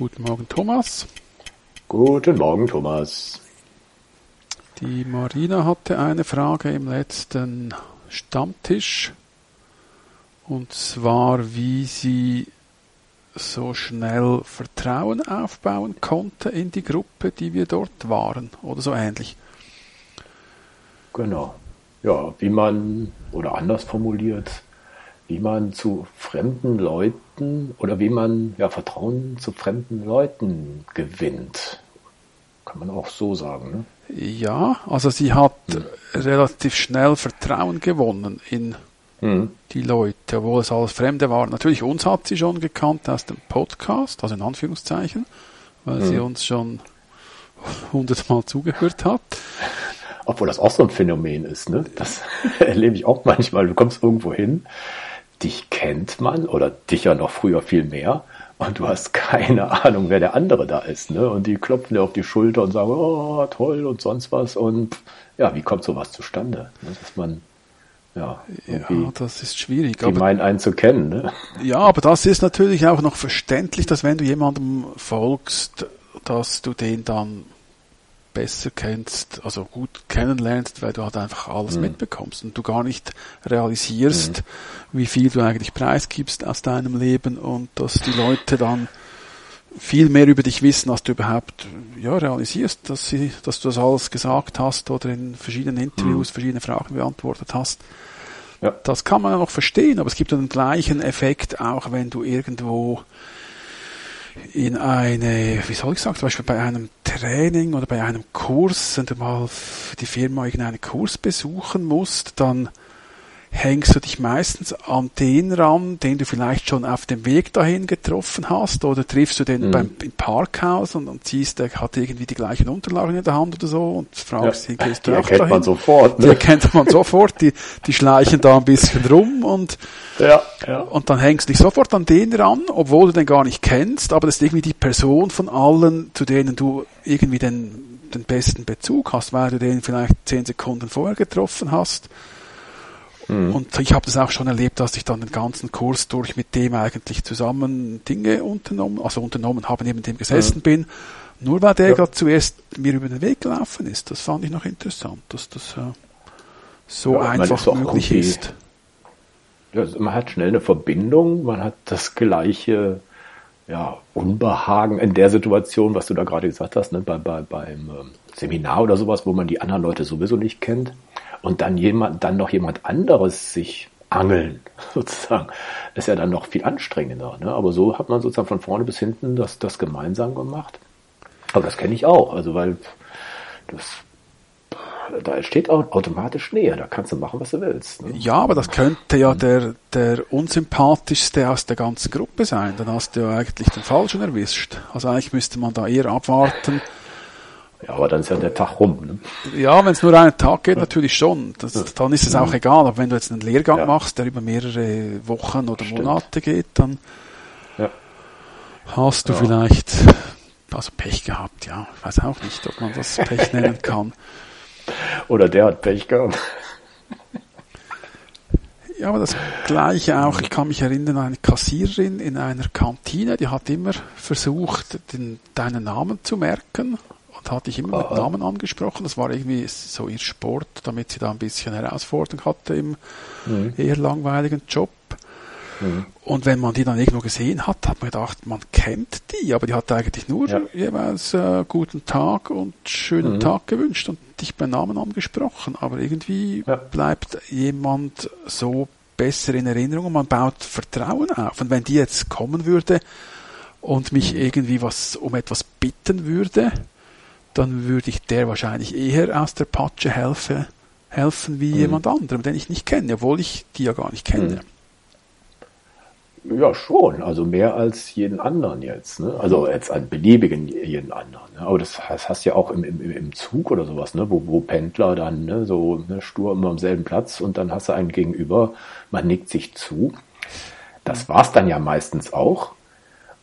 Guten Morgen, Thomas. Guten Morgen, Thomas. Die Marina hatte eine Frage im letzten Stammtisch. Und zwar, wie sie so schnell Vertrauen aufbauen konnte in die Gruppe, die wir dort waren. Oder so ähnlich. Genau. Ja, wie man, oder anders formuliert, wie man zu fremden Leuten oder wie man ja Vertrauen zu fremden Leuten gewinnt. Kann man auch so sagen. Ne? Ja, also sie hat hm. relativ schnell Vertrauen gewonnen in hm. die Leute, obwohl es alles Fremde waren. Natürlich uns hat sie schon gekannt aus dem Podcast, also in Anführungszeichen, weil hm. sie uns schon hundertmal zugehört hat. Obwohl das auch so ein Phänomen ist, ne? Das erlebe ich auch manchmal. Du kommst irgendwo hin, dich kennt man oder dich ja noch früher viel mehr und du hast keine Ahnung, wer der andere da ist, ne? Und die klopfen dir auf die Schulter und sagen, oh, toll und sonst was und ja, wie kommt sowas zustande? Ne? Dass man ja, ja, das ist schwierig. Die meinen einen zu kennen, ne? Ja, aber das ist natürlich auch noch verständlich, dass wenn du jemandem folgst, dass du den dann besser kennst, also gut kennenlernst, weil du halt einfach alles mhm. mitbekommst und du gar nicht realisierst, mhm. wie viel du eigentlich preisgibst aus deinem Leben und dass die Leute dann viel mehr über dich wissen, als du überhaupt ja, realisierst, dass, sie, dass du das alles gesagt hast oder in verschiedenen Interviews mhm. verschiedene Fragen beantwortet hast. Ja. Das kann man ja noch verstehen, aber es gibt den gleichen Effekt auch, wenn du irgendwo in eine, wie soll ich sagen, zum Beispiel bei einem Training oder bei einem Kurs, wenn du mal die Firma irgendeinen Kurs besuchen musst, dann hängst du dich meistens an den ran, den du vielleicht schon auf dem Weg dahin getroffen hast, oder triffst du den mhm. beim, im Parkhaus und, und siehst, der hat irgendwie die gleichen Unterlagen in der Hand oder so und fragst ja, ihn, gehst du die auch erkennt dahin? man sofort. Ne? Die erkennt man sofort, die, die schleichen da ein bisschen rum und, ja, ja. und dann hängst du dich sofort an den ran, obwohl du den gar nicht kennst, aber das ist irgendwie die Person von allen, zu denen du irgendwie den, den besten Bezug hast, weil du den vielleicht zehn Sekunden vorher getroffen hast Mhm. Und ich habe das auch schon erlebt, dass ich dann den ganzen Kurs durch mit dem eigentlich zusammen Dinge unternommen, also unternommen habe, neben dem gesessen mhm. bin. Nur weil der ja. gerade zuerst mir über den Weg gelaufen ist. Das fand ich noch interessant, dass das äh, so ja, einfach möglich ist. Also man hat schnell eine Verbindung, man hat das gleiche ja, Unbehagen in der Situation, was du da gerade gesagt hast, ne, bei, bei, beim ähm, Seminar oder sowas, wo man die anderen Leute sowieso nicht kennt und dann jemand, dann noch jemand anderes sich angeln, sozusagen, ist ja dann noch viel anstrengender. Ne? Aber so hat man sozusagen von vorne bis hinten das, das gemeinsam gemacht. Aber das kenne ich auch, also weil das da entsteht auch automatisch Nähe, da kannst du machen, was du willst. Ne? Ja, aber das könnte ja der, der unsympathischste aus der ganzen Gruppe sein. Dann hast du ja eigentlich den Falschen erwischt. Also eigentlich müsste man da eher abwarten, ja, aber dann ist ja der Tag rum. Ne? Ja, wenn es nur einen Tag geht, natürlich schon. Das, dann ist es auch egal. Aber wenn du jetzt einen Lehrgang ja. machst, der über mehrere Wochen oder Stimmt. Monate geht, dann ja. hast du ja. vielleicht also Pech gehabt. Ja, ich weiß auch nicht, ob man das Pech nennen kann. Oder der hat Pech gehabt. Ja, aber das Gleiche auch. Ich kann mich erinnern an eine Kassiererin in einer Kantine, die hat immer versucht, den, deinen Namen zu merken und hatte ich immer mit Namen angesprochen. Das war irgendwie so ihr Sport, damit sie da ein bisschen Herausforderung hatte im mhm. eher langweiligen Job. Mhm. Und wenn man die dann irgendwo gesehen hat, hat man gedacht, man kennt die, aber die hat eigentlich nur ja. jeweils äh, guten Tag und schönen mhm. Tag gewünscht und dich bei Namen angesprochen. Aber irgendwie ja. bleibt jemand so besser in Erinnerung und man baut Vertrauen auf. Und wenn die jetzt kommen würde und mich mhm. irgendwie was um etwas bitten würde, dann würde ich der wahrscheinlich eher aus der Patsche helfen, helfen wie mhm. jemand anderem, den ich nicht kenne, obwohl ich die ja gar nicht kenne. Mhm. Ja, schon. Also mehr als jeden anderen jetzt. Ne? Also jetzt an beliebigen jeden anderen. Ne? Aber das, das hast du ja auch im, im, im Zug oder sowas, ne? wo, wo Pendler dann ne? so ne, stur immer am selben Platz und dann hast du einen gegenüber, man nickt sich zu. Das war's dann ja meistens auch.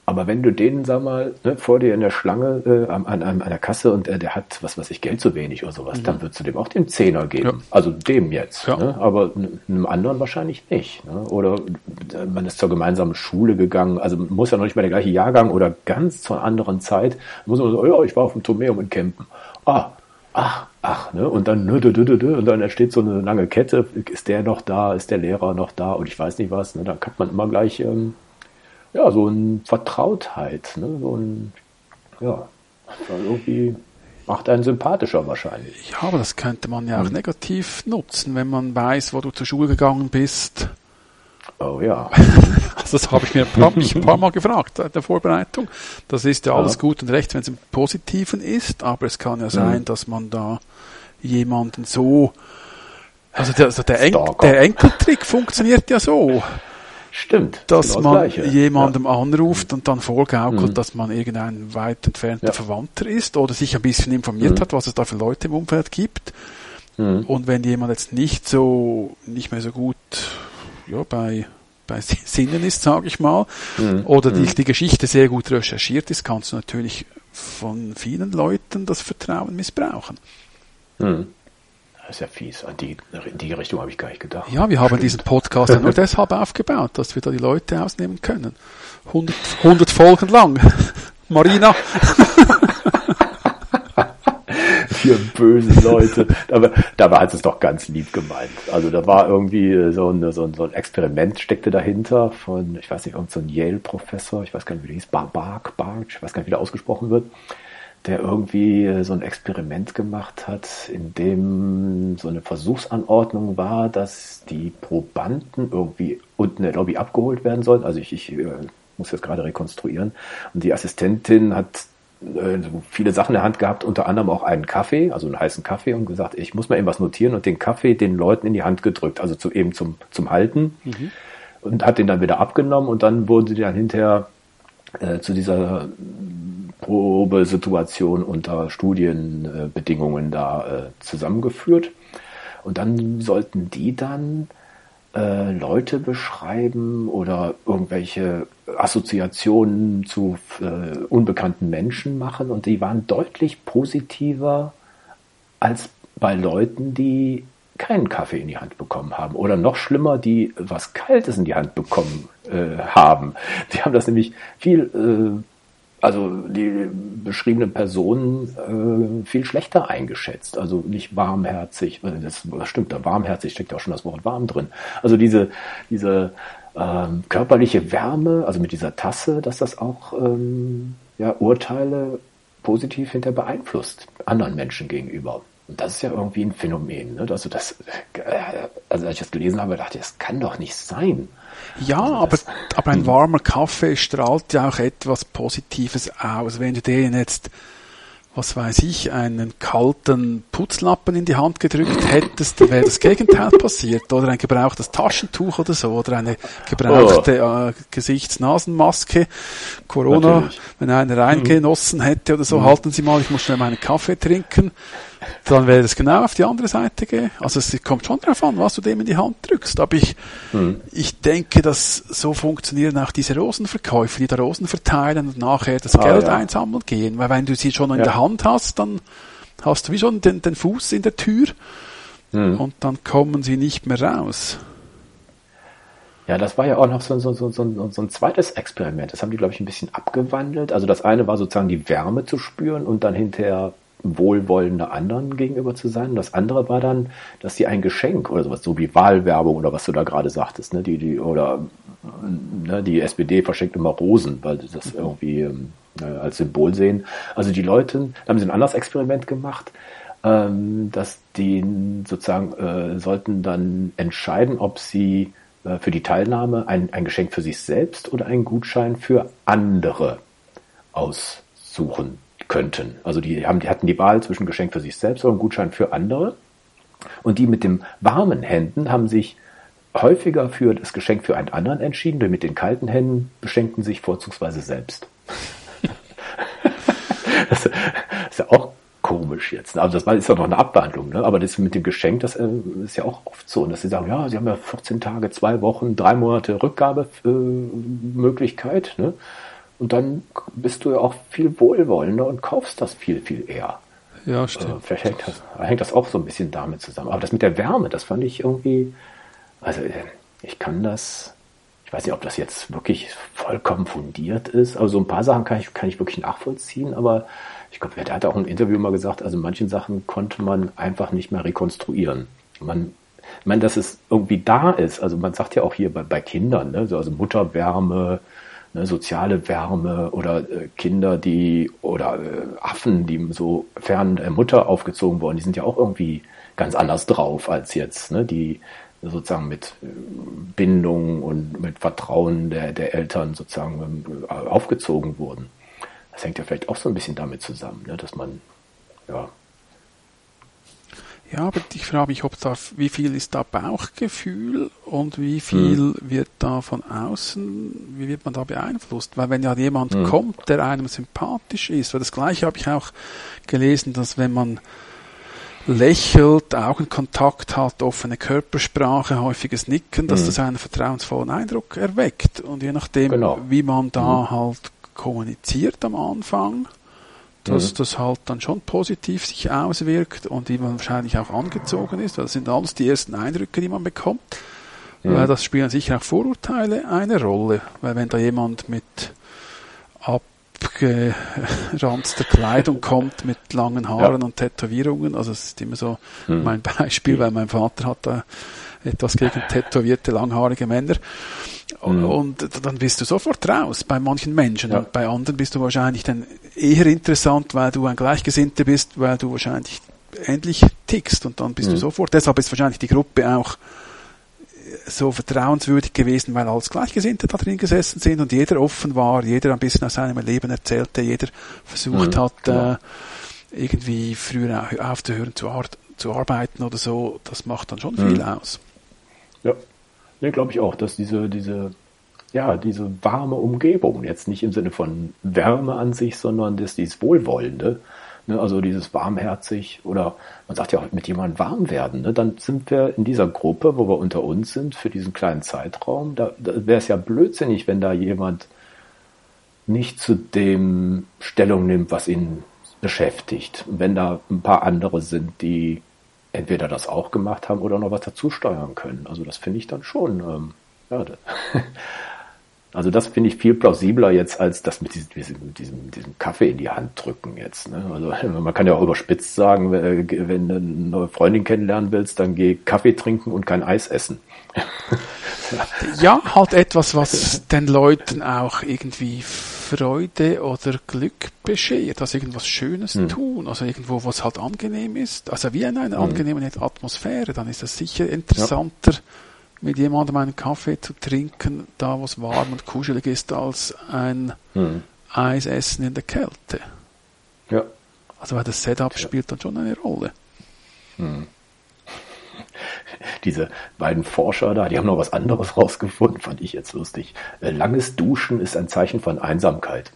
Aber wenn du den, sag mal, ne, vor dir in der Schlange äh, an, an, an der Kasse und äh, der hat, was weiß ich, Geld zu wenig oder sowas, mhm. dann würdest du dem auch den Zehner geben. Ja. Also dem jetzt. Ja. Ne? Aber einem anderen wahrscheinlich nicht. Ne? Oder äh, man ist zur gemeinsamen Schule gegangen, also muss ja noch nicht mal der gleiche Jahrgang oder ganz zur anderen Zeit. Muss man so, ja, ich war auf dem Tomeum in Campen. Ah, ach, ach, ne? Und dann, und dann entsteht so eine lange Kette. Ist der noch da? Ist der Lehrer noch da? Und ich weiß nicht was. Ne? Da kann man immer gleich ähm, ja, so ein Vertrautheit, ne? so ein, ja, irgendwie macht einen sympathischer wahrscheinlich. Ja, aber das könnte man ja auch mhm. negativ nutzen, wenn man weiß, wo du zur Schule gegangen bist. Oh ja. also das habe ich mir mich ein paar Mal gefragt in der Vorbereitung. Das ist ja alles ja. gut und recht, wenn es im Positiven ist, aber es kann ja sein, mhm. dass man da jemanden so also der, also der, en der Enkeltrick funktioniert ja so. Stimmt. Dass genau man jemandem ja. anruft und dann vorgaukelt, mhm. dass man irgendein weit entfernter ja. Verwandter ist oder sich ein bisschen informiert mhm. hat, was es da für Leute im Umfeld gibt. Mhm. Und wenn jemand jetzt nicht so, nicht mehr so gut, ja, bei, bei Sinnen ist, sage ich mal, mhm. oder die, mhm. die Geschichte sehr gut recherchiert ist, kannst du natürlich von vielen Leuten das Vertrauen missbrauchen. Mhm. Das ist ja fies. An die, in die Richtung habe ich gar nicht gedacht. Ja, wir haben Stimmt. diesen Podcast ja nur deshalb aufgebaut, dass wir da die Leute ausnehmen können. 100, 100 Folgen lang. Marina. Wir bösen Leute. Dabei, dabei hat es doch ganz lieb gemeint. Also da war irgendwie so ein, so ein, so ein Experiment steckte dahinter von, ich weiß nicht, irgendein so Yale-Professor, ich weiß gar nicht, wie der hieß, Bark, Bark, ich weiß gar nicht, wie der ausgesprochen wird der irgendwie äh, so ein Experiment gemacht hat, in dem so eine Versuchsanordnung war, dass die Probanden irgendwie unten in der Lobby abgeholt werden sollten. Also ich, ich äh, muss jetzt gerade rekonstruieren. Und die Assistentin hat äh, viele Sachen in der Hand gehabt, unter anderem auch einen Kaffee, also einen heißen Kaffee und gesagt, ich muss mal eben was notieren und den Kaffee den Leuten in die Hand gedrückt, also zu, eben zum, zum Halten mhm. und hat den dann wieder abgenommen und dann wurden sie dann hinterher äh, zu dieser Probesituation unter Studienbedingungen da äh, zusammengeführt. Und dann sollten die dann äh, Leute beschreiben oder irgendwelche Assoziationen zu äh, unbekannten Menschen machen. Und die waren deutlich positiver als bei Leuten, die keinen Kaffee in die Hand bekommen haben. Oder noch schlimmer, die was Kaltes in die Hand bekommen äh, haben. Die haben das nämlich viel äh, also die beschriebenen Personen äh, viel schlechter eingeschätzt. Also nicht warmherzig, äh, das, das stimmt, da warmherzig steckt ja auch schon das Wort warm drin. Also diese, diese ähm, körperliche Wärme, also mit dieser Tasse, dass das auch ähm, ja, Urteile positiv hinter beeinflusst, anderen Menschen gegenüber. Und das ist ja irgendwie ein Phänomen. Ne? Also, das, äh, also als ich das gelesen habe, dachte ich, das kann doch nicht sein. Ja, aber, aber ein warmer Kaffee strahlt ja auch etwas Positives aus. Wenn du den jetzt was weiß ich, einen kalten Putzlappen in die Hand gedrückt hättest, wäre das Gegenteil passiert. Oder ein gebrauchtes Taschentuch oder so. Oder eine gebrauchte oh. äh, Gesichtsnasenmaske. Corona, Natürlich. wenn einer reingenossen hätte oder so, mhm. halten Sie mal, ich muss schnell meinen Kaffee trinken. Dann wäre das genau auf die andere Seite gehen. Also es kommt schon darauf an, was du dem in die Hand drückst. Aber ich, mhm. ich denke, dass so funktionieren auch diese Rosenverkäufer, die da Rosen verteilen und nachher das ah, Geld ja. einsammeln gehen. Weil wenn du sie schon in ja. der Hand hast, dann hast du wie schon den, den Fuß in der Tür mhm. und dann kommen sie nicht mehr raus. Ja, das war ja auch noch so, so, so, so, so ein zweites Experiment. Das haben die, glaube ich, ein bisschen abgewandelt. Also das eine war sozusagen die Wärme zu spüren und dann hinterher wohlwollende anderen gegenüber zu sein. Das andere war dann, dass sie ein Geschenk oder sowas, so wie Wahlwerbung oder was du da gerade sagtest, ne, die, die, oder ne, die SPD verschenkt immer Rosen, weil das irgendwie ähm, äh, als Symbol sehen. Also die Leute, da haben sie ein anderes Experiment gemacht, ähm, dass die sozusagen äh, sollten dann entscheiden, ob sie äh, für die Teilnahme ein, ein Geschenk für sich selbst oder einen Gutschein für andere aussuchen könnten. Also die, haben, die hatten die Wahl zwischen Geschenk für sich selbst oder Gutschein für andere. Und die mit den warmen Händen haben sich häufiger für das Geschenk für einen anderen entschieden, denn mit den kalten Händen beschenkten sich vorzugsweise selbst. das ist ja auch komisch jetzt. Also das ist ja noch eine Abwandlung, ne? aber das mit dem Geschenk, das äh, ist ja auch oft so, dass sie sagen, ja, sie haben ja 14 Tage, zwei Wochen, drei Monate Rückgabemöglichkeit. Ne? Und dann bist du ja auch viel wohlwollender und kaufst das viel, viel eher. Ja, stimmt. Äh, vielleicht hängt das, hängt das auch so ein bisschen damit zusammen. Aber das mit der Wärme, das fand ich irgendwie, also äh, ich kann das, ich weiß nicht, ob das jetzt wirklich vollkommen fundiert ist. Also so ein paar Sachen kann ich, kann ich wirklich nachvollziehen, aber ich glaube, der hat auch ein Interview mal gesagt, also manchen Sachen konnte man einfach nicht mehr rekonstruieren. Man, ich meine, dass es irgendwie da ist. Also man sagt ja auch hier bei, bei Kindern, ne, also Mutterwärme, ne, soziale Wärme oder äh, Kinder, die oder äh, Affen, die so fern der Mutter aufgezogen wurden, die sind ja auch irgendwie ganz anders drauf als jetzt, ne, die sozusagen mit äh, Bindung und mit Vertrauen der, der Eltern sozusagen äh, aufgezogen wurden. Das hängt ja vielleicht auch so ein bisschen damit zusammen, ne, dass man ja ja, aber ich frage mich, ob da, wie viel ist da Bauchgefühl und wie viel hm. wird da von außen, wie wird man da beeinflusst? Weil wenn ja jemand hm. kommt, der einem sympathisch ist, weil das Gleiche habe ich auch gelesen, dass wenn man lächelt, Augenkontakt hat, offene Körpersprache, häufiges Nicken, dass hm. das einen vertrauensvollen Eindruck erweckt. Und je nachdem, genau. wie man da hm. halt kommuniziert am Anfang, dass mhm. das halt dann schon positiv sich auswirkt und wie man wahrscheinlich auch angezogen ist. Das sind alles die ersten Eindrücke, die man bekommt. Mhm. Weil das spielen sicher auch Vorurteile eine Rolle. Weil wenn da jemand mit abgeranzter Kleidung kommt, mit langen Haaren ja. und Tätowierungen, also es ist immer so mhm. mein Beispiel, weil mein Vater hat da etwas gegen tätowierte, langhaarige Männer. Mhm. Und dann bist du sofort raus bei manchen Menschen. Ja. Und bei anderen bist du wahrscheinlich dann eher interessant, weil du ein Gleichgesinnter bist, weil du wahrscheinlich ähnlich tickst und dann bist mhm. du sofort. Deshalb ist wahrscheinlich die Gruppe auch so vertrauenswürdig gewesen, weil alles Gleichgesinnte da drin gesessen sind und jeder offen war, jeder ein bisschen aus seinem Leben erzählte, jeder versucht mhm. hat, äh, irgendwie früher aufzuhören zu, ar zu arbeiten oder so. Das macht dann schon mhm. viel aus. Ja, Ne, glaube ich auch, dass diese, diese, ja, diese warme Umgebung, jetzt nicht im Sinne von Wärme an sich, sondern das, dieses Wohlwollende, ne, also dieses warmherzig oder man sagt ja auch mit jemandem warm werden, ne, dann sind wir in dieser Gruppe, wo wir unter uns sind, für diesen kleinen Zeitraum, da, da wäre es ja blödsinnig, wenn da jemand nicht zu dem Stellung nimmt, was ihn beschäftigt. Wenn da ein paar andere sind, die entweder das auch gemacht haben oder noch was dazu steuern können. Also das finde ich dann schon. Ähm, ja, also das finde ich viel plausibler jetzt als das mit diesem, diesem, diesem, Kaffee in die Hand drücken jetzt. Ne? Also man kann ja auch überspitzt sagen, wenn du eine neue Freundin kennenlernen willst, dann geh Kaffee trinken und kein Eis essen. ja, halt etwas, was den Leuten auch irgendwie Freude oder Glück beschert, also irgendwas Schönes hm. tun, also irgendwo, was halt angenehm ist, also wie in einer hm. angenehmen Atmosphäre, dann ist das sicher interessanter, ja. mit jemandem einen Kaffee zu trinken, da was warm und kuschelig ist, als ein hm. Eisessen in der Kälte. Ja. Also weil das Setup ja. spielt dann schon eine Rolle. Hm diese beiden Forscher da, die haben noch was anderes rausgefunden, fand ich jetzt lustig. Äh, langes Duschen ist ein Zeichen von Einsamkeit.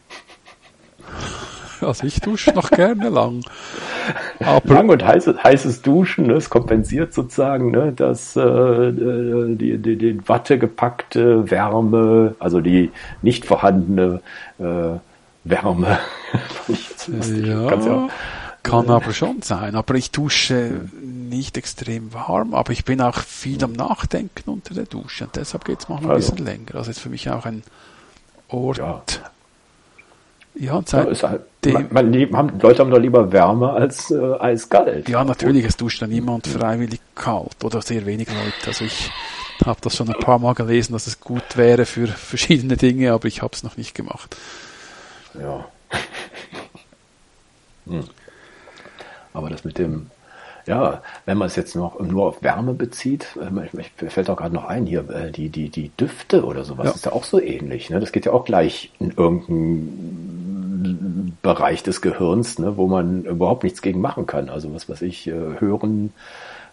Also ich dusche noch gerne lang. Aber lang und heißes, heißes Duschen, ne, es kompensiert sozusagen ne, das, äh, äh die, die, die Watte gepackte Wärme, also die nicht vorhandene äh, Wärme. ja, ja, kann aber schon sein. Aber ich dusche nicht extrem warm, aber ich bin auch viel am Nachdenken unter der Dusche und deshalb geht es manchmal also. ein bisschen länger. Also ist für mich auch ein Ort. Ja, ja seit ja, halt, man, man, man, Leute haben doch lieber Wärme als äh, eiskalt. Ja, natürlich, es duscht dann niemand freiwillig kalt oder sehr wenig Leute. Also ich habe das schon ein paar Mal gelesen, dass es gut wäre für verschiedene Dinge, aber ich habe es noch nicht gemacht. Ja. hm. Aber das mit dem ja, wenn man es jetzt noch nur auf Wärme bezieht, äh, mir fällt auch gerade noch ein hier, äh, die, die, die Düfte oder sowas ja. ist ja auch so ähnlich. Ne? Das geht ja auch gleich in irgendeinen Bereich des Gehirns, ne, wo man überhaupt nichts gegen machen kann. Also was weiß ich, äh, hören,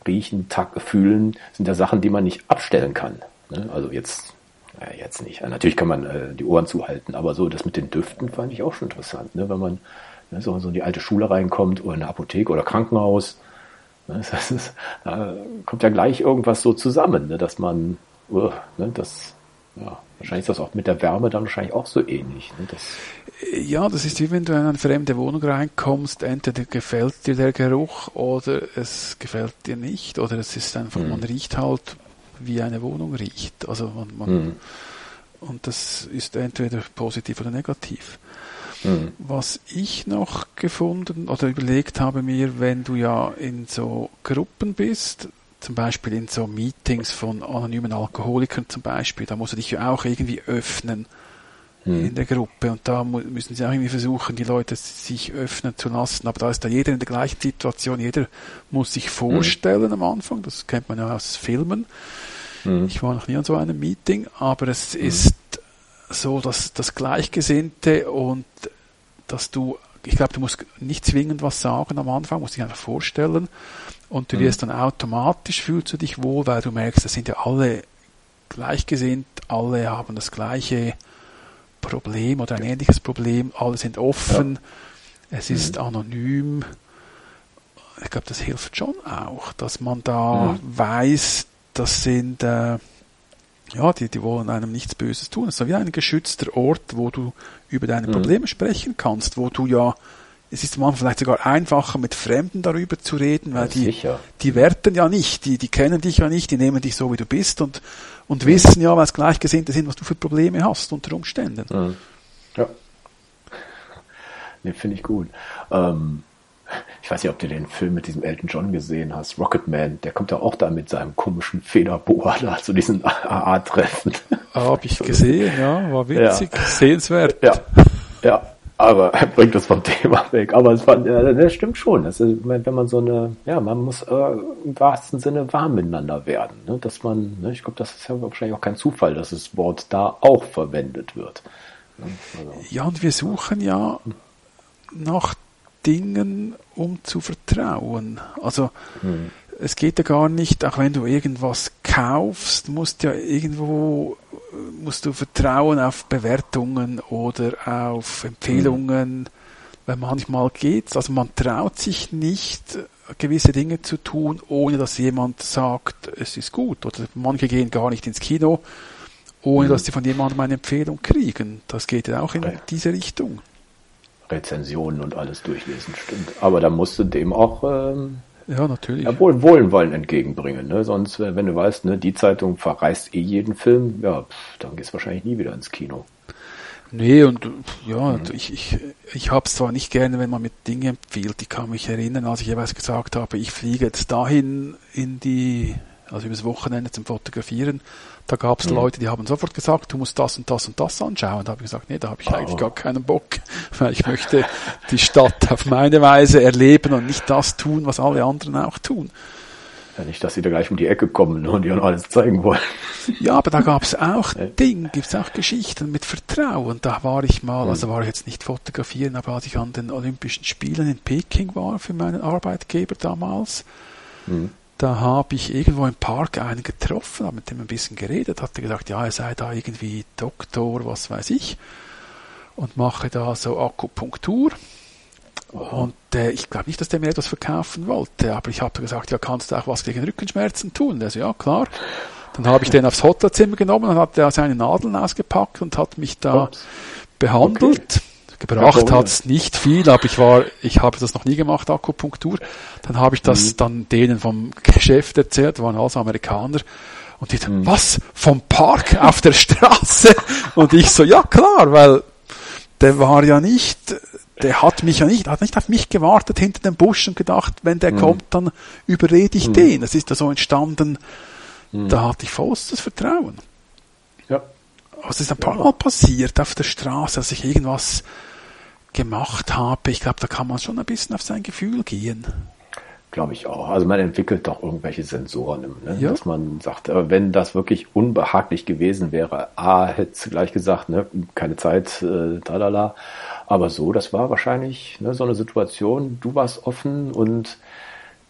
riechen, tack, fühlen, sind ja Sachen, die man nicht abstellen kann. Ne? Also jetzt ja, jetzt nicht. Natürlich kann man äh, die Ohren zuhalten, aber so das mit den Düften fand ich auch schon interessant, ne? wenn man ne, so, so in die alte Schule reinkommt oder in eine Apotheke oder Krankenhaus das ist, da kommt ja gleich irgendwas so zusammen, ne, dass man, uh, ne, das, ja, Wahrscheinlich ist das auch mit der Wärme dann wahrscheinlich auch so ähnlich. Ne? Das ja, das ist wie wenn du in eine fremde Wohnung reinkommst, entweder gefällt dir der Geruch oder es gefällt dir nicht oder es ist einfach, mhm. man riecht halt, wie eine Wohnung riecht. Also man, man mhm. und das ist entweder positiv oder negativ. Mhm. Was ich noch gefunden oder überlegt habe mir, wenn du ja in so Gruppen bist, zum Beispiel in so Meetings von anonymen Alkoholikern zum Beispiel, da musst du dich ja auch irgendwie öffnen mhm. in der Gruppe und da müssen sie auch irgendwie versuchen, die Leute sich öffnen zu lassen, aber da ist da jeder in der gleichen Situation, jeder muss sich vorstellen mhm. am Anfang, das kennt man ja aus Filmen. Mhm. Ich war noch nie an so einem Meeting, aber es mhm. ist so, dass das Gleichgesinnte und dass du, ich glaube, du musst nicht zwingend was sagen am Anfang, musst dich einfach vorstellen und du mhm. wirst dann automatisch fühlst du dich wohl, weil du merkst, das sind ja alle gleichgesinnt, alle haben das gleiche Problem oder ein ähnliches Problem, alle sind offen, ja. es ist mhm. anonym. Ich glaube, das hilft schon auch, dass man da mhm. weiß, das sind äh, ja, die, die wollen einem nichts Böses tun. Es ist so wie ein geschützter Ort, wo du über deine mhm. Probleme sprechen kannst, wo du ja es ist manchmal vielleicht sogar einfacher, mit Fremden darüber zu reden, weil ja, die, die werten ja nicht, die, die kennen dich ja nicht, die nehmen dich so, wie du bist und, und ja. wissen ja, weil es Gleichgesinnte sind, was du für Probleme hast unter Umständen. Mhm. Ja. Nee, finde ich gut. Ähm, ich weiß nicht, ob du den Film mit diesem Elton John gesehen hast, Rocketman, der kommt ja auch da mit seinem komischen Federboa da zu diesen AA-Treffen. Ah, Habe ich gesehen, ja, war witzig, ja. sehenswert. Ja, ja, aber er bringt das vom Thema weg. Aber es war, äh, das stimmt schon. Das ist, wenn man so eine, ja, man muss äh, im wahrsten Sinne warm miteinander werden. Ne? Dass man, ne, ich glaube, das ist ja wahrscheinlich auch kein Zufall, dass das Wort da auch verwendet wird. Ne? Also. Ja, und wir suchen ja nach Dingen, um zu vertrauen. Also hm. es geht ja gar nicht, auch wenn du irgendwas kaufst, musst ja irgendwo musst du vertrauen auf Bewertungen oder auf Empfehlungen, mhm. weil manchmal geht's, also man traut sich nicht, gewisse Dinge zu tun, ohne dass jemand sagt, es ist gut. Oder manche gehen gar nicht ins Kino, ohne mhm. dass sie von jemandem eine Empfehlung kriegen. Das geht ja auch in ja. diese Richtung. Rezensionen und alles durchlesen, stimmt. Aber da musst du dem auch ähm, ja, natürlich. Ja, wohl, Wohlwollen entgegenbringen. Ne? Sonst, wenn du weißt, ne, die Zeitung verreist eh jeden Film, ja, pff, dann gehst du wahrscheinlich nie wieder ins Kino. Nee, und ja, mhm. ich, ich, ich habe es zwar nicht gerne, wenn man mit Dingen empfiehlt. Ich kann mich erinnern, als ich jeweils gesagt habe, ich fliege jetzt dahin in die, also übers Wochenende zum Fotografieren, da gab es mhm. Leute, die haben sofort gesagt, du musst das und das und das anschauen. Da habe ich gesagt, nee, da habe ich oh. eigentlich gar keinen Bock, weil ich möchte die Stadt auf meine Weise erleben und nicht das tun, was alle anderen auch tun. Ja, nicht, dass sie da gleich um die Ecke kommen und dir alles zeigen wollen. Ja, aber da gab es auch. Dinge, gibt es auch Geschichten mit Vertrauen. Da war ich mal, mhm. also war ich jetzt nicht fotografieren, aber als ich an den Olympischen Spielen in Peking war für meinen Arbeitgeber damals, mhm da habe ich irgendwo im Park einen getroffen, habe mit dem ein bisschen geredet, hatte gesagt, ja, er sei da irgendwie Doktor, was weiß ich, und mache da so Akupunktur. Und äh, ich glaube nicht, dass der mir etwas verkaufen wollte, aber ich habe gesagt, ja, kannst du auch was gegen Rückenschmerzen tun? Der so, ja, klar. Dann habe ich den aufs Hotelzimmer genommen und hat er seine Nadeln ausgepackt und hat mich da Ups. behandelt. Okay. Gebracht hat es nicht viel, aber ich war, ich habe das noch nie gemacht, Akupunktur. Dann habe ich das mhm. dann denen vom Geschäft erzählt, waren alles Amerikaner. Und die, mhm. was? Vom Park auf der Straße? Und ich so, ja klar, weil der war ja nicht, der hat mich ja nicht, hat nicht auf mich gewartet hinter dem Busch und gedacht, wenn der mhm. kommt, dann überrede ich mhm. den. Das ist ja so entstanden, mhm. da hatte ich vollstes Vertrauen. Ja. Was ist ein paar Mal passiert auf der Straße, dass ich irgendwas gemacht habe. Ich glaube, da kann man schon ein bisschen auf sein Gefühl gehen. Glaube ich auch. Also man entwickelt doch irgendwelche Sensoren, ne? ja. dass man sagt, äh, wenn das wirklich unbehaglich gewesen wäre, A, hätte es gleich gesagt, ne, keine Zeit, äh, talala. Aber so, das war wahrscheinlich ne, so eine Situation, du warst offen und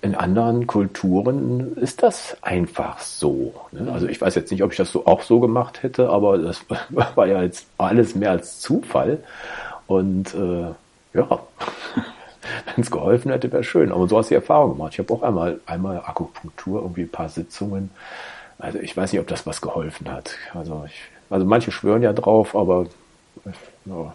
in anderen Kulturen ist das einfach so. Ne? Also ich weiß jetzt nicht, ob ich das so auch so gemacht hätte, aber das war ja jetzt alles mehr als Zufall. Und äh, ja, wenn es geholfen hätte, wäre schön. Aber so hast du die Erfahrung gemacht. Ich habe auch einmal, einmal Akupunktur, irgendwie ein paar Sitzungen Also ich weiß nicht, ob das was geholfen hat. Also, ich, also manche schwören ja drauf, aber ja,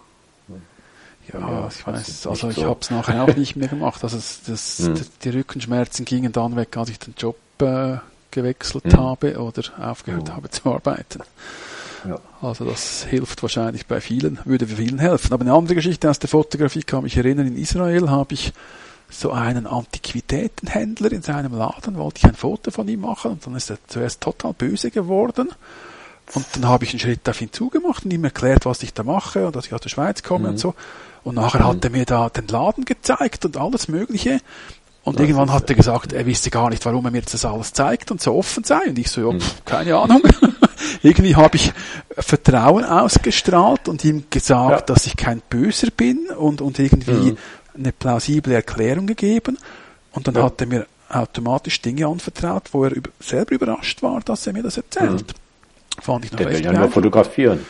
ja, ja ich weiß, also ich so. habe es nachher auch nicht mehr gemacht. Also das, das, hm. die Rückenschmerzen gingen dann weg, als ich den Job äh, gewechselt hm. habe oder aufgehört oh. habe zu arbeiten. Ja. Also das hilft wahrscheinlich bei vielen, würde für vielen helfen. Aber eine andere Geschichte aus der Fotografie kann mich erinnern, in Israel habe ich so einen Antiquitätenhändler in seinem Laden, wollte ich ein Foto von ihm machen und dann ist er zuerst total böse geworden. Und dann habe ich einen Schritt auf ihn zugemacht und ihm erklärt, was ich da mache und dass ich aus der Schweiz komme mhm. und so. Und nachher mhm. hat er mir da den Laden gezeigt und alles Mögliche. Und das irgendwann hat er gesagt, er wisse gar nicht, warum er mir das alles zeigt und so offen sei. Und ich so, ja, pf, keine Ahnung. Irgendwie habe ich Vertrauen ausgestrahlt und ihm gesagt, ja. dass ich kein Böser bin und, und irgendwie mhm. eine plausible Erklärung gegeben. Und dann ja. hat er mir automatisch Dinge anvertraut, wo er selber überrascht war, dass er mir das erzählt. Mhm. Fand ich noch der recht will ja nur fotografieren.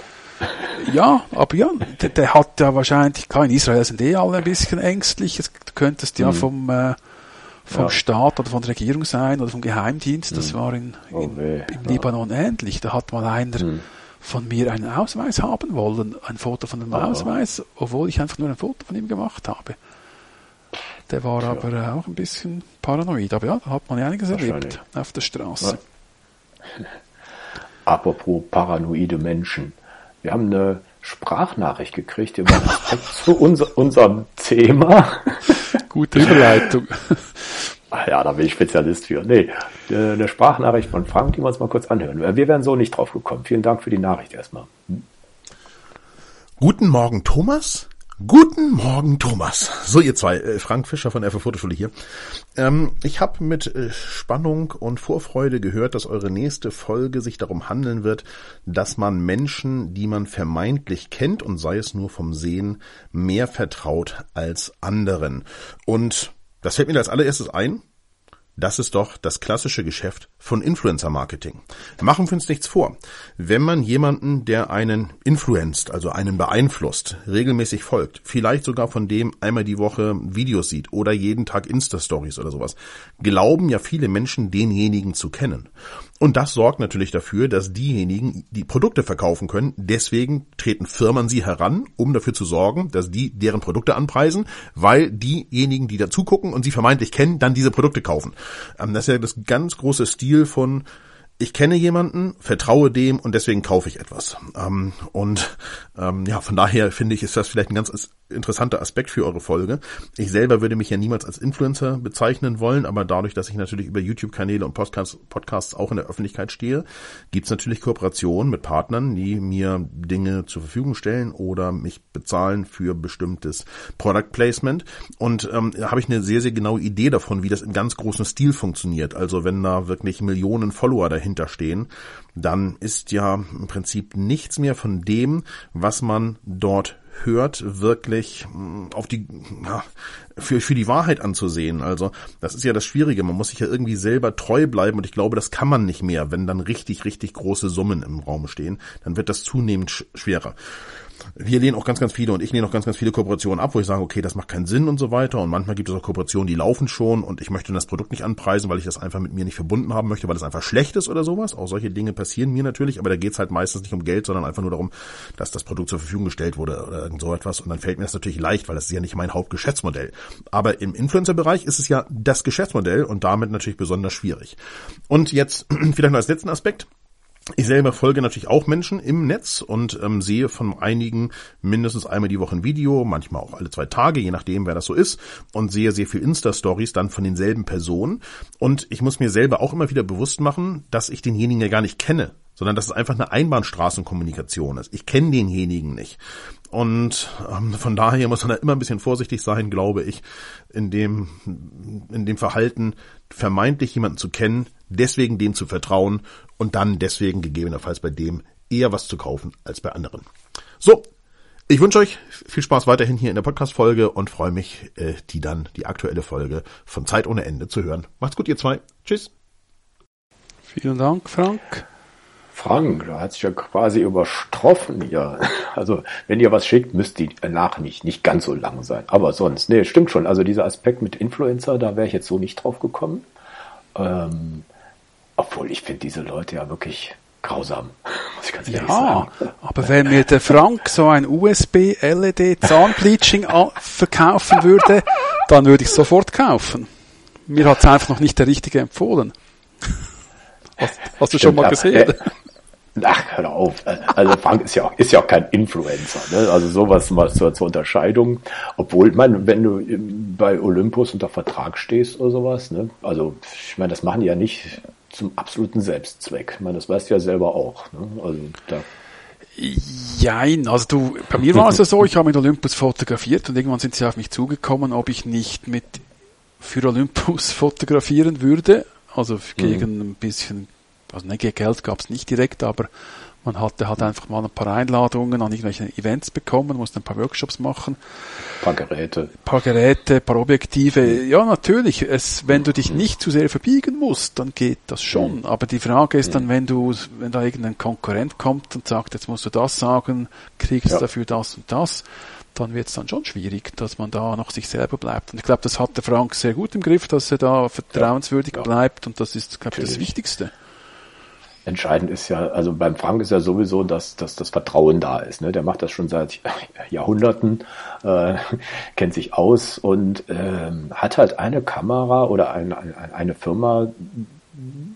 Ja, aber ja, der, der, hat ja wahrscheinlich, klar, in Israel sind eh alle ein bisschen ängstlich. Du könntest ja mhm. vom, äh, vom ja. Staat oder von der Regierung sein oder vom Geheimdienst. Das mhm. war in, in, oh im Libanon ähnlich. Da hat mal einer mhm. von mir einen Ausweis haben wollen, ein Foto von dem oh. Ausweis, obwohl ich einfach nur ein Foto von ihm gemacht habe. Der war aber äh, auch ein bisschen paranoid. Aber ja, da hat man ja einiges erlebt auf der Straße. Ja. Apropos paranoide Menschen. Wir haben eine Sprachnachricht gekriegt über einen Aspekt zu unser, unserem Thema. Gute Überleitung. Ja, da bin ich Spezialist für. Nee, eine Sprachnachricht von Frank, die wir uns mal kurz anhören. Wir wären so nicht drauf gekommen. Vielen Dank für die Nachricht erstmal. Guten Morgen, Thomas. Guten Morgen, Thomas. So, ihr zwei, äh, Frank Fischer von der Fotoschule hier. Ähm, ich habe mit äh, Spannung und Vorfreude gehört, dass eure nächste Folge sich darum handeln wird, dass man Menschen, die man vermeintlich kennt und sei es nur vom Sehen, mehr vertraut als anderen. Und das fällt mir als allererstes ein. Das ist doch das klassische Geschäft von Influencer Marketing. Machen wir uns nichts vor. Wenn man jemanden, der einen influenzt, also einen beeinflusst, regelmäßig folgt, vielleicht sogar von dem einmal die Woche Videos sieht oder jeden Tag Insta-Stories oder sowas, glauben ja viele Menschen denjenigen zu kennen. Und das sorgt natürlich dafür, dass diejenigen die Produkte verkaufen können. Deswegen treten Firmen sie heran, um dafür zu sorgen, dass die deren Produkte anpreisen, weil diejenigen, die dazu gucken und sie vermeintlich kennen, dann diese Produkte kaufen. Ähm, das ist ja das ganz große Stil von ich kenne jemanden, vertraue dem und deswegen kaufe ich etwas. Ähm, und ähm, ja, von daher finde ich, ist das vielleicht ein ganz interessanter Aspekt für eure Folge. Ich selber würde mich ja niemals als Influencer bezeichnen wollen, aber dadurch, dass ich natürlich über YouTube-Kanäle und Podcasts, Podcasts auch in der Öffentlichkeit stehe, gibt es natürlich Kooperationen mit Partnern, die mir Dinge zur Verfügung stellen oder mich bezahlen für bestimmtes Product Placement. Und ähm, habe ich eine sehr, sehr genaue Idee davon, wie das im ganz großen Stil funktioniert. Also wenn da wirklich Millionen Follower dahinter stehen, dann ist ja im Prinzip nichts mehr von dem, was man dort hört, wirklich mm, auf die, ja, für, für die Wahrheit anzusehen. Also, das ist ja das Schwierige. Man muss sich ja irgendwie selber treu bleiben und ich glaube, das kann man nicht mehr, wenn dann richtig, richtig große Summen im Raum stehen. Dann wird das zunehmend schwerer wir lehnen auch ganz, ganz viele und ich lehne auch ganz, ganz viele Kooperationen ab, wo ich sage, okay, das macht keinen Sinn und so weiter. Und manchmal gibt es auch Kooperationen, die laufen schon und ich möchte das Produkt nicht anpreisen, weil ich das einfach mit mir nicht verbunden haben möchte, weil es einfach schlecht ist oder sowas. Auch solche Dinge passieren mir natürlich, aber da geht es halt meistens nicht um Geld, sondern einfach nur darum, dass das Produkt zur Verfügung gestellt wurde oder irgend so etwas. Und dann fällt mir das natürlich leicht, weil das ist ja nicht mein Hauptgeschäftsmodell. Aber im Influencer-Bereich ist es ja das Geschäftsmodell und damit natürlich besonders schwierig. Und jetzt vielleicht noch als letzten Aspekt. Ich selber folge natürlich auch Menschen im Netz und ähm, sehe von einigen mindestens einmal die Woche ein Video, manchmal auch alle zwei Tage, je nachdem, wer das so ist, und sehe sehr viel Insta-Stories dann von denselben Personen. Und ich muss mir selber auch immer wieder bewusst machen, dass ich denjenigen ja gar nicht kenne, sondern dass es einfach eine Einbahnstraßenkommunikation ist. Ich kenne denjenigen nicht. Und ähm, von daher muss man da immer ein bisschen vorsichtig sein, glaube ich, in dem, in dem Verhalten, vermeintlich jemanden zu kennen, deswegen dem zu vertrauen und dann deswegen gegebenenfalls bei dem eher was zu kaufen als bei anderen. So, ich wünsche euch viel Spaß weiterhin hier in der Podcast-Folge und freue mich, äh, die dann, die aktuelle Folge von Zeit ohne Ende zu hören. Macht's gut, ihr zwei. Tschüss. Vielen Dank, Frank. Frank, da hat sich ja quasi überstroffen hier. Also, wenn ihr was schickt, müsst die nach nicht, nicht ganz so lang sein. Aber sonst, nee, stimmt schon. Also dieser Aspekt mit Influencer, da wäre ich jetzt so nicht drauf gekommen. Ähm, Obwohl ich finde diese Leute ja wirklich grausam, muss ich ganz ehrlich Ja, sagen. aber wenn mir der Frank so ein USB LED Zahnbleaching a- verkaufen würde, dann würde ich sofort kaufen. Mir hat es einfach noch nicht der Richtige empfohlen. Hast, hast du schon mal Stimmt, gesehen? Ach, hör auf. Also Frank ist ja auch, ist ja auch kein Influencer. Ne? Also sowas mal zur, zur Unterscheidung. Obwohl, meine, wenn du ähm, bei Olympus unter Vertrag stehst oder sowas, ne? also ich meine, das machen die ja nicht zum absoluten Selbstzweck. Ich meine, das weißt du ja selber auch. Ne? Also da Jein, also du, bei mir war es ja so, ich habe mit Olympus fotografiert und irgendwann sind sie auf mich zugekommen, ob ich nicht mit für Olympus fotografieren würde. Also gegen ein bisschen, also ne, Geld gab es nicht direkt, aber man hatte halt einfach mal ein paar Einladungen an irgendwelche Events bekommen, musste ein paar Workshops machen, ein paar Geräte. ein paar Geräte, ein paar Objektive. Ja, natürlich, es, wenn du dich nicht zu sehr verbiegen musst, dann geht das schon. Aber die Frage ist dann, wenn du, wenn da irgendein Konkurrent kommt und sagt, jetzt musst du das sagen, kriegst Ja. dafür das und das, dann wird es dann schon schwierig, dass man da noch sich selber bleibt. Und ich glaube, das hat der Frank sehr gut im Griff, dass er da vertrauenswürdig Ja. bleibt und das ist, glaube ich, das. Wichtigste. Entscheidend ist ja, also beim Frank ist ja sowieso, dass, dass das Vertrauen da ist. Ne? Der macht das schon seit Jahrhunderten, äh, kennt sich aus und ähm, hat halt eine Kamera oder ein, ein, eine Firma,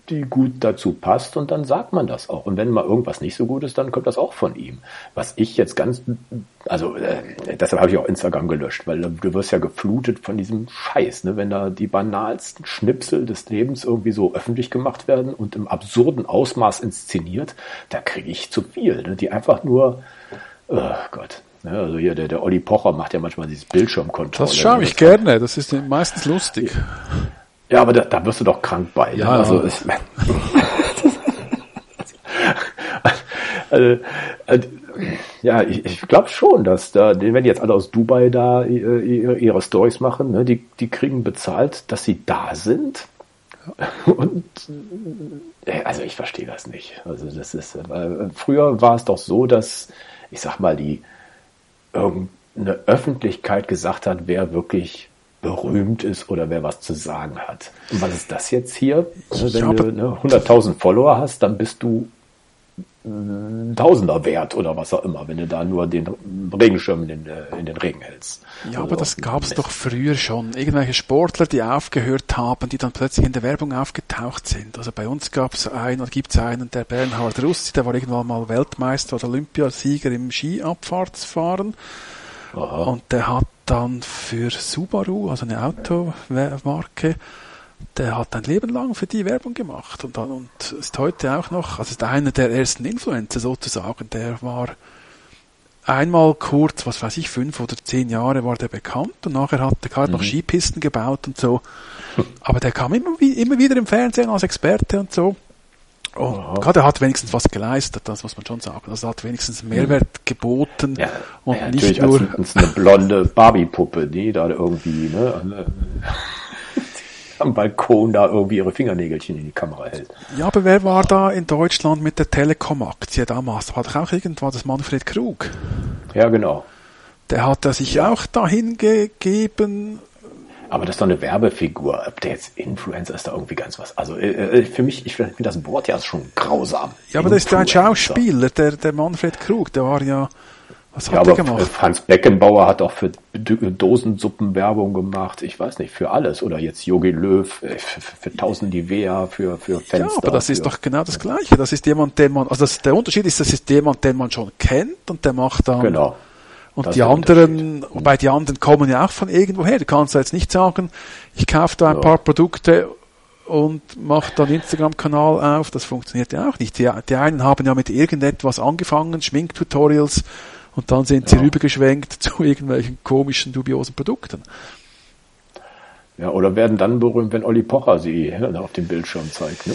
die gut dazu passt und dann sagt man das auch. Und wenn mal irgendwas nicht so gut ist, dann kommt das auch von ihm. Was ich jetzt ganz, also äh, deshalb habe ich auch Instagram gelöscht, weil du wirst ja geflutet von diesem Scheiß, ne? wenn da die banalsten Schnipsel des Lebens irgendwie so öffentlich gemacht werden und im absurden Ausmaß inszeniert, da kriege ich zu viel. Ne? Die einfach nur, oh Gott. Ne? Also hier, der, der Olli Pocher macht ja manchmal dieses Bildschirmkontrolle. Das schaue ich gerne, das ist meistens lustig. Ja, aber da, da wirst du doch krank bei. ne? Ja. Also, ich, also, äh, ja, ich, ich glaube schon, dass da, wenn die jetzt alle aus Dubai da äh, ihre, ihre Stories machen, ne, die, die kriegen bezahlt, dass sie da sind. Und äh, also ich verstehe das nicht. Also das ist äh, früher war es doch so, dass ich sag mal die irgendeine Öffentlichkeit gesagt hat, wer wirklich berühmt ist oder wer was zu sagen hat. Und was ist das jetzt hier? Ne, Wenn Ja, du ne, 100.000 Follower hast, dann bist du äh, Tausender wert oder was auch immer, wenn du da nur den Regenschirm in den, äh, in den Regen hältst. Ja, Also, aber das gab's doch früher schon. Irgendwelche Sportler, die aufgehört haben, die dann plötzlich in der Werbung aufgetaucht sind. Also bei uns gab's einen, oder gibt's einen, der Bernhard Russi, der war irgendwann mal Weltmeister oder Olympiasieger im Skiabfahrtsfahren. Aha. Und der hat dann für Subaru, also eine Automarke, der hat ein Leben lang für die Werbung gemacht und dann und ist heute auch noch, also ist einer der ersten Influencer sozusagen, der war einmal kurz, was weiß ich, fünf oder zehn Jahre war der bekannt und nachher hat der gerade noch Skipisten gebaut und so. Aber der kam immer, immer wieder im Fernsehen als Experte und so. Und Aha. gerade er hat wenigstens was geleistet, das muss man schon sagen. Also er hat wenigstens Mehrwert geboten Ja, und ja, nicht nur. eine blonde Barbie-Puppe, die da irgendwie ne, am Balkon da irgendwie ihre Fingernägelchen in die Kamera hält. Ja, aber wer war da in Deutschland mit der Telekom-Aktie damals? War doch auch irgendwann das Manfred Krug. Ja, genau. Der hat da sich auch dahin gegeben. Aber das ist doch eine Werbefigur. Ob der jetzt Influencer ist, da irgendwie ganz was. Also äh, äh, für mich, ich finde das Wort ja schon grausam. Ja, aber das ist ja ein Influencer. Schauspieler, der, der Manfred Krug. Der war ja, was Ja, hat der aber gemacht? Franz Beckenbauer hat auch für Dosensuppen Werbung gemacht. Ich weiß nicht, für alles. Oder jetzt Jogi Löw, äh, für, 1000 Nivea, für, für Fenster. Ja, aber das ist doch genau das Gleiche. Das ist jemand, den man, also das, der Unterschied ist, das ist jemand, den man schon kennt und der macht dann Genau. Und Das die anderen, wobei die anderen kommen ja auch von irgendwoher. Du kannst ja jetzt nicht sagen, ich kaufe da ein Ja. paar Produkte und mache dann Instagram-Kanal auf. Das funktioniert ja auch nicht. Die, die einen haben ja mit irgendetwas angefangen, Schminktutorials, und dann sind sie Ja. rübergeschwenkt zu irgendwelchen komischen, dubiosen Produkten. Ja, oder werden dann berühmt, wenn Olli Pocher sie ja, auf dem Bildschirm zeigt. Ne?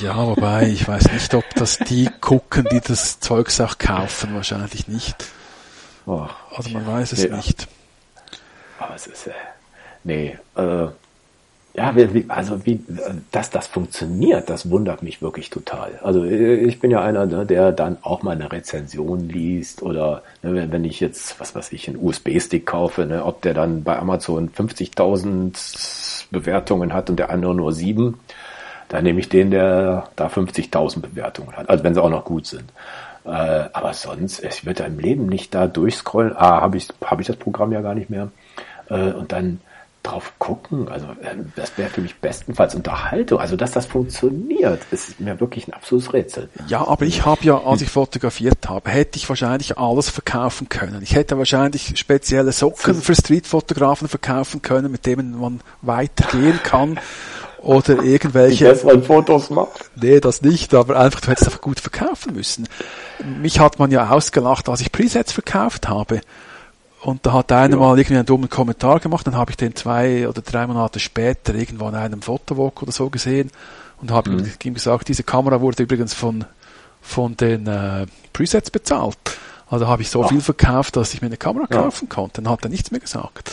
Ja, wobei, ich weiß nicht, ob das die gucken, die das Zeugs auch kaufen. Wahrscheinlich nicht. Oh, Also man weiß es Ja. nicht. aber es ist, äh, nee, äh, ja, wie, also wie, dass das funktioniert, das wundert mich wirklich total. Also äh, ich bin ja einer, ne, der dann auch mal eine Rezension liest oder ne, wenn, wenn ich jetzt, was weiß ich, einen USB-Stick kaufe, ne, ob der dann bei Amazon 50.000 Bewertungen hat und der andere nur sieben, dann nehme ich den, der da 50.000 Bewertungen hat. Also wenn sie auch noch gut sind. Äh, aber sonst, ich würde im Leben nicht da durchscrollen. Ah, habe ich, hab ich das Programm ja gar nicht mehr. Äh, und dann drauf gucken. Also ähm, das wäre für mich bestenfalls Unterhaltung. Also dass das funktioniert, ist mir wirklich ein absolutes Rätsel. Ja, aber ich habe ja, als ich fotografiert habe, hätte ich wahrscheinlich alles verkaufen können. Ich hätte wahrscheinlich spezielle Socken für Streetfotografen verkaufen können, mit denen man weitergehen kann. Oder irgendwelche. Die besseren Fotos macht. Nee, das nicht, aber einfach, du hättest einfach gut verkaufen müssen. Mich hat man ja ausgelacht, als ich Presets verkauft habe. Und da hat einer ja. mal irgendwie einen dummen Kommentar gemacht, dann habe ich den zwei oder drei Monate später irgendwo in einem Fotowalk oder so gesehen und habe mhm. ihm gesagt, diese Kamera wurde übrigens von, von den äh, Presets bezahlt. Also habe ich so ja. viel verkauft, dass ich mir eine Kamera ja. kaufen konnte. Dann hat er nichts mehr gesagt.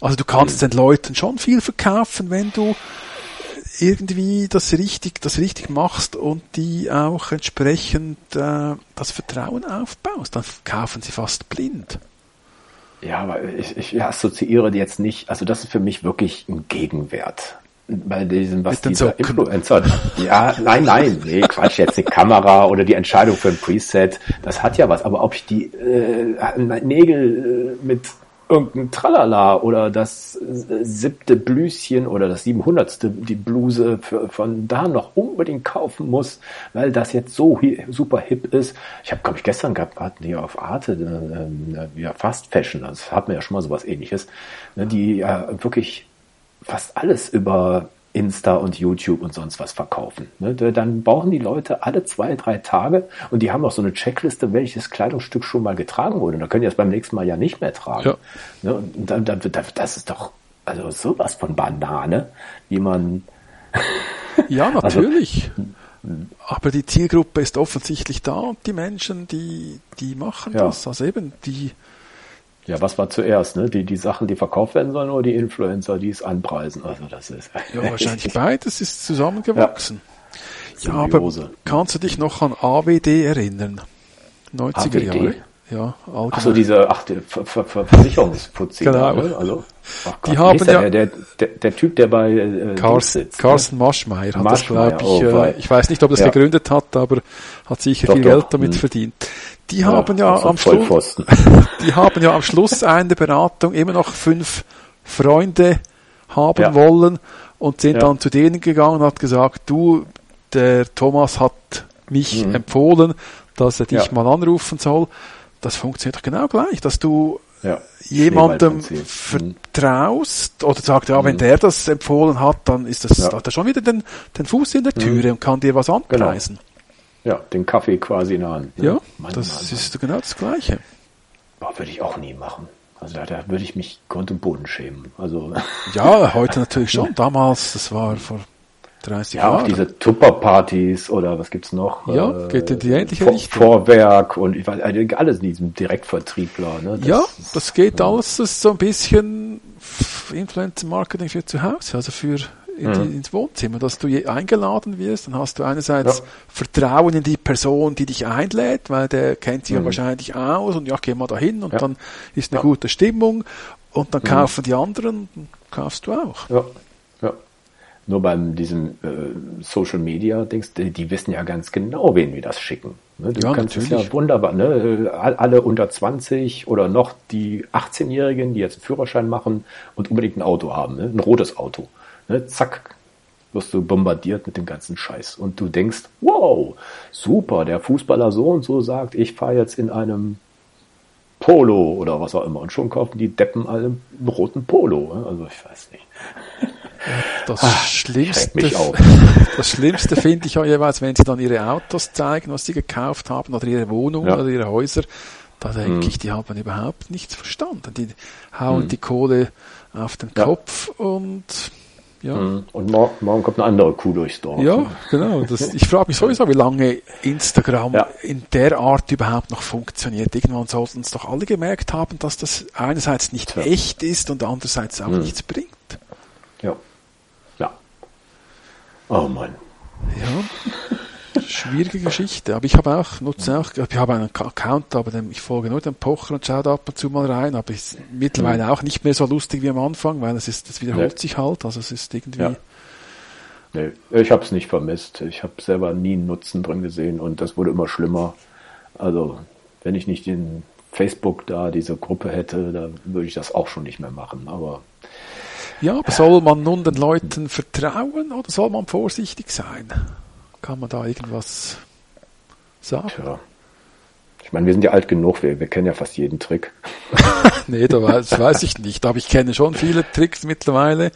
Also du kannst mhm. den Leuten schon viel verkaufen, wenn du irgendwie das richtig, das richtig machst und die auch entsprechend äh, das Vertrauen aufbaust. Dann kaufen sie fast blind. Ja, aber ich, ich assoziiere jetzt nicht, also das ist für mich wirklich ein Gegenwert. Bei diesem, was dieser so Influencer, ja, nein, nein, nee, Quatsch, jetzt die Kamera oder die Entscheidung für ein Preset, das hat ja was, aber ob ich die äh, Nägel äh, mit irgendein Tralala oder das siebte Blüschen oder das siebenhundertste die Bluse für, von da noch unbedingt kaufen muss, weil das jetzt so hi super hip ist. Ich habe, glaube ich, gestern gehabt, hatten die auf Arte, äh, äh, ja, Fast Fashion, das hatten wir ja schon mal sowas ähnliches, ne, die ja wirklich fast alles über Insta und YouTube und sonst was verkaufen. Ne? Dann brauchen die Leute alle zwei, drei Tage und die haben auch so eine Checkliste, welches Kleidungsstück schon mal getragen wurde. Und dann können die das beim nächsten Mal ja nicht mehr tragen. Ja. Ne? Und dann, dann, das ist doch also sowas von Banane, wie man. ja, also natürlich. Also, aber die Zielgruppe ist offensichtlich da und die Menschen, die, die machen ja. das. Also eben, die, ja, was war zuerst, ne? Die, die Sachen, die verkauft werden sollen oder die Influencer, die es anpreisen? Also das ist. Ja, wahrscheinlich beides ist zusammengewachsen. Ja, ja aber kannst du dich noch an AWD erinnern? 90er AWD? Jahre. Ja, allgemein. Ach so, diese, ach, die Ver Ver Ver Versicherungsputzi. genau. Ne? Also, ach Gott, die haben der, ja, der, der, der, Typ, der bei äh, Carsten, sitzt, Carsten ne? Maschmeyer hat Maschmeyer, das, glaube ich, oh, äh, ich weiß nicht, ob er das ja. gegründet hat, aber hat sicher doch, viel doch. Geld damit hm. verdient. Die ja, haben ja am Schluss, die haben ja am Schluss einer Beratung immer noch fünf Freunde haben ja. wollen und sind ja. dann zu denen gegangen und hat gesagt, du, der Thomas hat mich mhm. empfohlen, dass er dich mal anrufen soll. Das funktioniert doch genau gleich, dass du jemandem mhm. vertraust oder sagt, ja, wenn mhm. der das empfohlen hat, dann ist das, hat er schon wieder den, den Fuß in der Türe mhm. und kann dir was genau. anpreisen. Genau. Ja, den Kaffee quasi in der Hand. Ne? Ja, Mann, das Mann, ist genau das Gleiche. Boah, würde ich auch nie machen. Also da, da würde ich mich Grund und Boden schämen. Also ja, heute natürlich schon. Damals, das war vor 30 ja, Jahren. Ja, auch diese Tupperpartys oder was gibt's noch? Ja, geht in die ähnliche Vor, Richtung. Vorwerk und ich weiß, also alles in diesem Direktvertriebler. Ne? Das, ja, das geht ja. alles das ist so ein bisschen Influencer Marketing für zu Hause, also für in die, mhm. ins Wohnzimmer, dass du eingeladen wirst, dann hast du einerseits ja. Vertrauen in die Person, die dich einlädt, weil der kennt sich mhm. ja wahrscheinlich aus und ja, geh mal dahin und ja. dann ist eine ja. gute Stimmung und dann mhm. kaufen die anderen, dann kaufst du auch. Ja, ja. Nur beim diesem äh, Social Media Dings, die, die, wissen ja ganz genau, wen wir das schicken. Ne? Du ja, kannst natürlich. es ja wunderbar, ne? Alle unter 20 oder noch die 18-Jährigen, die jetzt einen Führerschein machen und unbedingt ein Auto haben, ne? ein rotes Auto. Ne, zack, wirst du bombardiert mit dem ganzen Scheiß. Und du denkst, wow, super, der Fußballer so und so sagt, ich fahre jetzt in einem Polo oder was auch immer. Und schon kaufen die Deppen alle einen roten Polo. Ne? Also ich weiß nicht. Das Ach, Schlimmste, das Schlimmste finde ich auch jeweils, wenn sie dann ihre Autos zeigen, was sie gekauft haben, oder ihre Wohnungen ja. oder ihre Häuser. Da denke hm. ich, die haben überhaupt nichts verstanden. Die hauen hm. die Kohle auf den ja. Kopf und ja. Mhm. Und morgen, morgen kommt eine andere Kuh durchs Dorf. Ja, genau. Das, ich frage mich sowieso, wie lange Instagram ja. in der Art überhaupt noch funktioniert. Irgendwann sollten es doch alle gemerkt haben, dass das einerseits nicht ja. echt ist und andererseits auch mhm. nichts bringt. Ja. Ja. Oh Mann. Ja. Schwierige Geschichte. Aber ich habe auch, nutze auch, ich habe einen Account, aber ich folge nur dem Pocher und schaue da ab und zu mal rein, aber ist mittlerweile mhm. auch nicht mehr so lustig wie am Anfang, weil es ist, das wiederholt ja. sich halt, also es ist irgendwie, ja. Nee, ich habe es nicht vermisst. Ich habe selber nie einen Nutzen drin gesehen und das wurde immer schlimmer. Also, wenn ich nicht in Facebook da diese Gruppe hätte, dann würde ich das auch schon nicht mehr machen. Aber ja, aber soll man nun den Leuten vertrauen oder soll man vorsichtig sein? Kann man da irgendwas sagen? Tja. Ich meine, wir sind ja alt genug, wir, wir kennen ja fast jeden Trick. nee, da weiß, weiß ich nicht, aber ich kenne schon viele Tricks mittlerweile.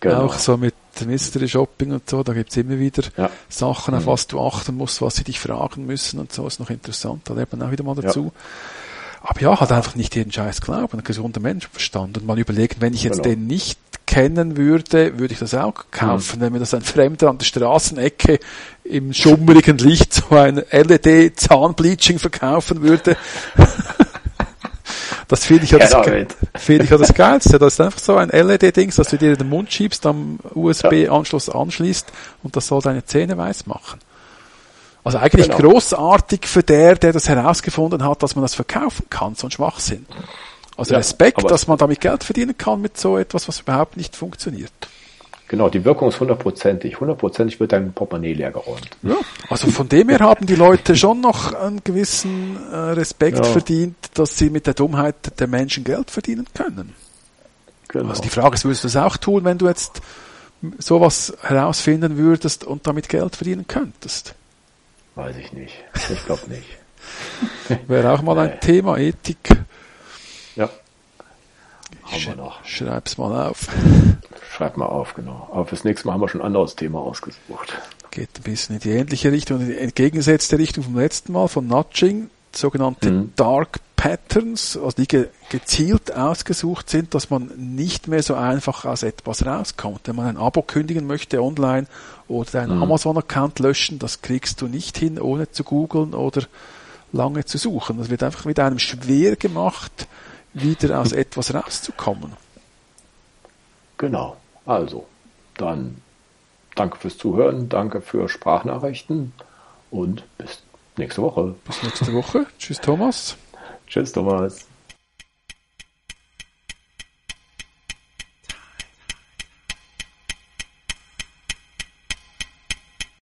Genau. Auch so mit Mystery Shopping und so, da gibt's immer wieder ja. Sachen, auf mhm. was du achten musst, was sie dich fragen müssen und so, ist noch interessant, da lernt man auch wieder mal dazu. Ja. Aber ja, halt einfach nicht jeden Scheiß glauben, ein gesunder Menschenverstand und mal überlegen, wenn ich jetzt genau. den nicht kennen würde, würde ich das auch kaufen. Mhm. Wenn mir das ein Fremder an der Straßenecke im schummrigen Licht so ein LED Zahnbleaching verkaufen würde. Das finde ich, ja das, finde ich ja das Geilste. Das ist einfach so ein LED-Ding, dass du dir in den Mund schiebst, am USB-Anschluss anschließt und das soll deine Zähne weiß machen. Also eigentlich genau. großartig für der, der das herausgefunden hat, dass man das verkaufen kann, so ein Schwachsinn. Also ja, Respekt, dass man damit Geld verdienen kann mit so etwas, was überhaupt nicht funktioniert. Genau, die Wirkung ist hundertprozentig. Hundertprozentig wird dein Portemonnaie leer geräumt. Ja, also von dem her haben die Leute schon noch einen gewissen äh, Respekt ja. verdient, dass sie mit der Dummheit der Menschen Geld verdienen können. Genau. Also die Frage ist, würdest du das auch tun, wenn du jetzt sowas herausfinden würdest und damit Geld verdienen könntest? Weiß ich nicht. Ich glaube nicht. Wäre auch mal ein Thema, Ethik. Ja. Haben wir noch. Schreib's mal auf. Schreib mal auf, genau. Aber fürs nächste Mal haben wir schon ein anderes Thema ausgesucht. Geht ein bisschen in die ähnliche Richtung, in die entgegengesetzte Richtung vom letzten Mal, von Nudging, sogenannte mhm. Dark Patterns, also die ge gezielt ausgesucht sind, dass man nicht mehr so einfach aus etwas rauskommt. Wenn man ein Abo kündigen möchte online oder deinen mhm. Amazon-Account löschen, das kriegst du nicht hin, ohne zu googeln oder lange zu suchen. Das wird einfach mit einem schwer gemacht, wieder aus etwas rauszukommen. Genau. Also, dann danke fürs Zuhören, danke für Sprachnachrichten und bis nächste Woche. Bis nächste Woche. Tschüss, Thomas. Tschüss, Thomas.